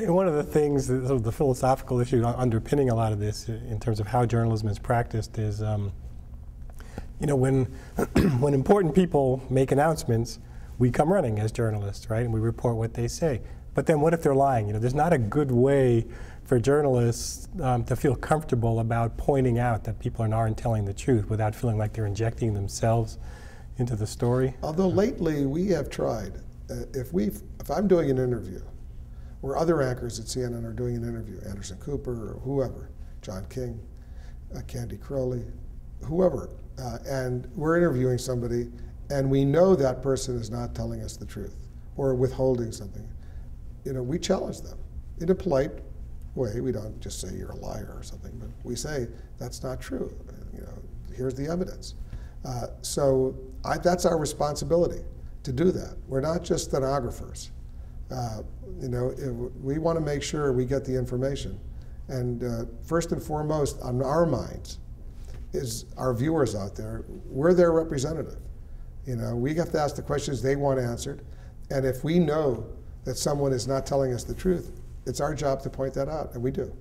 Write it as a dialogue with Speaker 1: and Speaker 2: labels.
Speaker 1: One of the things, that- sort of the philosophical issue underpinning a lot of this, in terms of how journalism is practiced, is, um, you know, when when important people make announcements, we come running as journalists, right, and we report what they say. But then, what if they're lying? You know, there's not a good way for journalists um, to feel comfortable about pointing out that people aren't telling the truth without feeling like they're injecting themselves into the story.
Speaker 2: Although lately we have tried, uh, if we if I'm doing an interview, where other anchors at CNN are doing an interview, Anderson Cooper or whoever, John King, uh, Candy Crowley, whoever, uh, and we're interviewing somebody, and we know that person is not telling us the truth or withholding something, you know, we challenge them in a polite way. We don't just say you're a liar or something, but we say that's not true. You know, here's the evidence. Uh, so I, that's our responsibility to do that. We're not just stenographers. Uh, you know, it, we want to make sure we get the information. And uh, first and foremost, on our minds, is our viewers out there. We're their representative. You know, we have to ask the questions they want answered. And if we know that someone is not telling us the truth, it's our job to point that out, and we do.